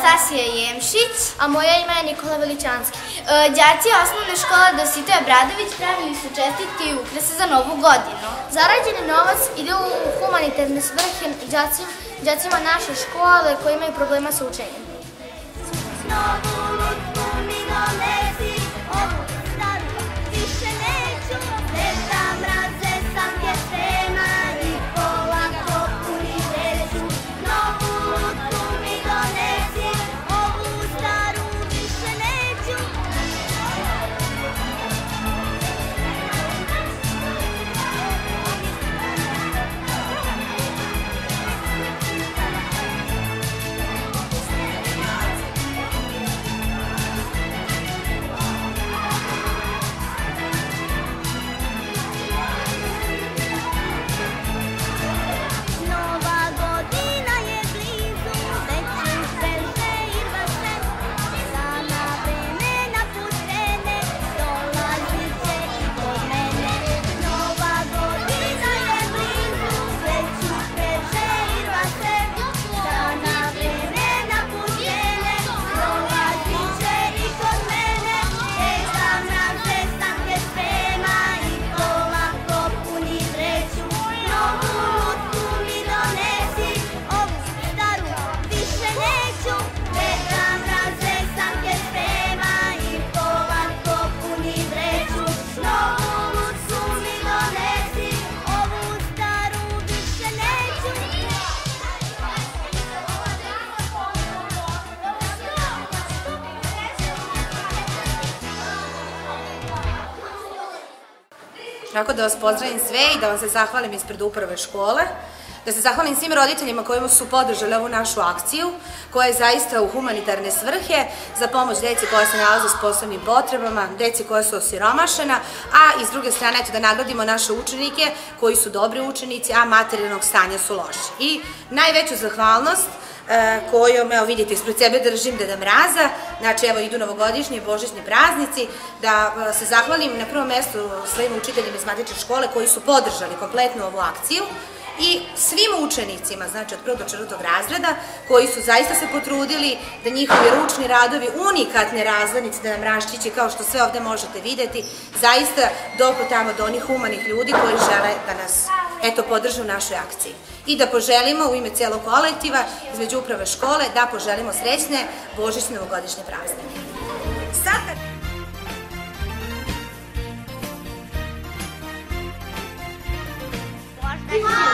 Anastasija Jemšić. A moje ime je Nikola Veličanski. Đaci osnovne škole Dositej Bradović pravili su čestitke i ukrase za novu godinu. Zarađeni novac ide u humanitarne svrhe đacima, đacima naše škole koji imaju problema sa učenjem. Novu lutku mi Tako da vas pozdravim sve i da vam se zahvalim ispred uprave škole. Da se zahvalim svim roditeljima koji su podržali ovu našu akciju, koja je zaista u humanitarne svrhe za pomoć deci koja se nalaze s posebnim potrebama, deci koja su osiromašena, a iz druge strane da nagradimo naše učenike koji su dobri učenici, a materijalnog stanja su loši. I najveću zahvalnost kojom, evo vidite, ispred sebe držim Deda Mraza, znači evo idu novogodišnji i praznici, da e, se zahvalim na prvom mestu svojim učiteljima iz matične škole koji su podržali kompletnu ovu akciju i svim učenicima, znači od prvog do četvrtog razreda, koji su zaista se potrudili da njihovi ručni radovi, unikatne razglednice, da nam raščiće, kao što sve ovde možete videti, zaista dopro tamo do onih humanih ljudi koji žele da nas eto, podrže u našoj akciji. I da poželimo u ime celog kolektiva, između uprave škole, da poželimo srećne božićne novogodišnje praznike. Kad Možda